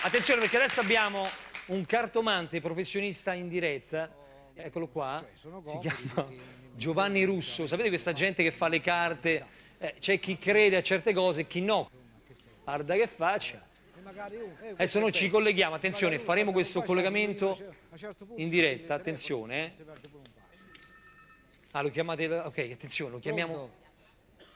Attenzione perché adesso abbiamo un cartomante professionista in diretta, eccolo qua, si chiama Giovanni Russo, sapete questa gente che fa le carte, Eh, c'è chi crede a certe cose e chi no, guarda che faccia. Adesso noi ci colleghiamo, attenzione, faremo questo collegamento in diretta, attenzione. eh. Ah, lo chiamate, ok, attenzione, lo chiamiamo...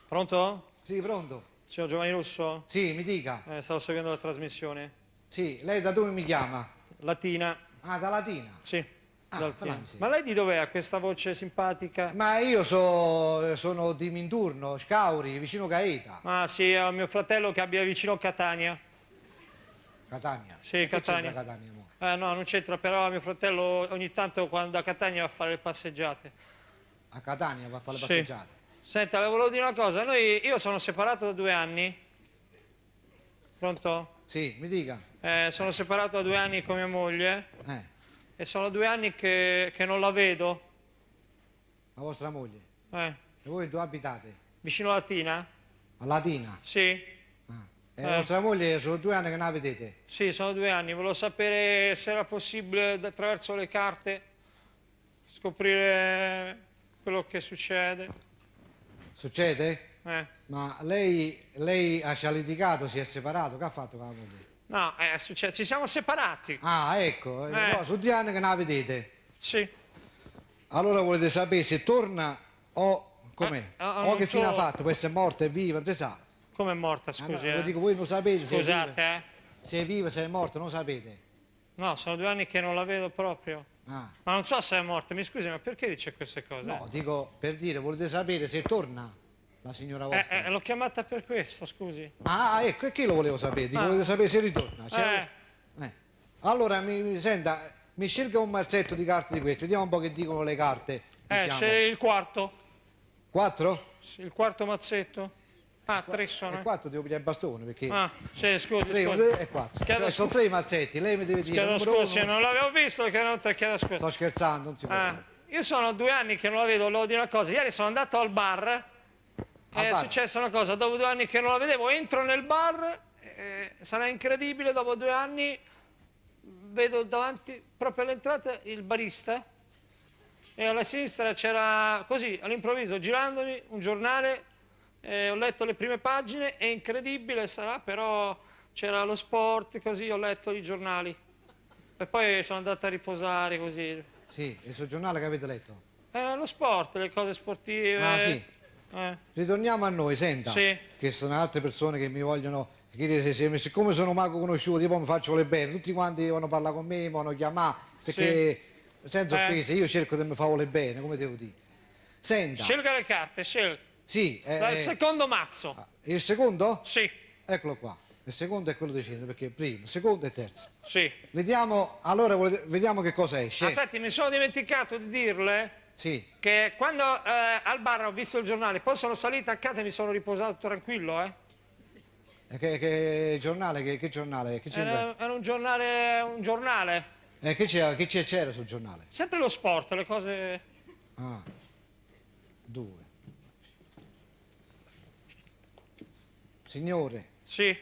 Pronto? Sì, pronto? Signor Giovanni Russo? Sì, mi dica. Eh, stavo seguendo la trasmissione. Sì, lei da dove mi chiama? Latina, Ah, da Latina. sì. Ah, Latina. Ma lei di dov'è? Ha questa voce simpatica? Ma io so- sono di Minturno, Scauri, vicino Gaeta, Ah sì, ho mio fratello che abita vicino Catania. Catania. Sì, Catania. Catania, mo? Eh, no, non c'entra, però mio fratello ogni tanto quando a Catania va a fare le passeggiate. A Catania va a fare le Sì. passeggiate. Senta, le volevo dire una cosa, noi, io sono separato da due anni. Pronto? Sì, mi dica. Eh, sono separato da due anni con mia moglie Eh, e sono due anni che, che non la vedo. la vostra moglie. Eh, E voi dove abitate? vicino a Latina? A Latina. Sì, Ah. E la vostra moglie sono due anni che non la vedete. sì, sono due anni. Volevo sapere se era possibile attraverso le carte scoprire quello che succede. Succede? Eh. Ma lei, lei ha ci ha litigato, si è separato, che ha fatto con la moglie? No, è successo. Ci siamo separati. Ah, ecco, eh, Eh. no, sono due anni che non la vedete. Sì. Allora volete sapere se torna o com'è? Eh, ah, o che fine ha fatto? Può essere morta, è viva, non si sa. Come è morta, scusi? no, lo eh? dico, voi non sapete se è viva. Scusate, eh. Se è viva, se è morta, non sapete. No, sono due anni che non la vedo proprio. Ah, Ma non so se è morta. Mi scusi, ma perché dice queste cose? no, dico per dire, volete sapere se torna la signora Eh, vostra? eh, l'ho chiamata per questo, scusi. Ah, ecco, e che lo volevo sapere? Dico, Ah. volete sapere se ritorna? C'è- Eh. eh. Allora, mi, senta, mi scelga un mazzetto di carte di queste, vediamo un po' che dicono le carte. Eh, diciamo. c'è il quarto. Quattro? Sì, Il quarto mazzetto. Ah, tre E sono. eh. quattro devo pigliare il bastone perché... Ah, sì, scusi, Tre, scusi. e quattro. Cioè, sono tre mazzetti, lei mi deve dire. Chiedo scusa, uno. non l'avevo visto che non ti chiedo scusa. Sto scherzando, non si può. Ah, io sono due anni che non la vedo, volevo dire una cosa. Ieri sono andato al bar, è bar? successa una cosa, dopo due anni che non la vedevo, entro nel bar, eh, sarà incredibile, dopo due anni vedo davanti, proprio all'entrata, il barista e alla sinistra c'era, così, all'improvviso, girandomi, un giornale, eh, ho letto le prime pagine, è incredibile, sarà, però c'era lo sport, così, ho letto i giornali. E poi sono andato a riposare così. Sì, il suo giornale che avete letto. Eh, lo sport, le cose sportive. Ah, sì. Eh, Ritorniamo a noi, senta. Sì. Che sono altre persone che mi vogliono chiedere se, siccome sono mago conosciuto, io poi mi faccio le bene, tutti quanti devono parlare con me, mi vogliono chiamare, perché senza Eh. offese io cerco di mi fare le bene, come devo dire. Senta, Scelga le carte, scelga. sì, eh, Dal eh, secondo mazzo. ah, il secondo? Sì, Eccolo qua. Il secondo è quello decino, perché primo, secondo e terzo. sì. Vediamo, allora vediamo che cosa esce. Aspetti, mi sono dimenticato di dirle Sì, che quando eh, al bar ho visto il giornale, poi sono salito a casa e mi sono riposato tranquillo, eh. E che, che giornale, che, che giornale? Che? Era, era un giornale, un giornale. Eh, che c'era, sul giornale? Sempre lo sport, le cose... Ah, due. Signore, Sì.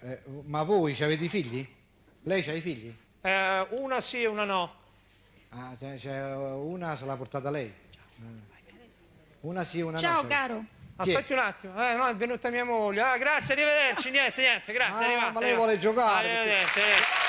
eh, ma voi avete i figli? Lei c'ha i figli? Eh, una sì e una no. Ah, c'è, c'è una se l'ha portata lei. Eh. Una sì, una no. Ciao caro. Aspetti un attimo, eh, no, è venuta mia moglie. Ah, grazie, arrivederci, niente, niente, grazie. Ah, arrivate, ma lei arrivate. vuole giocare, Arrivederci, arrivederci.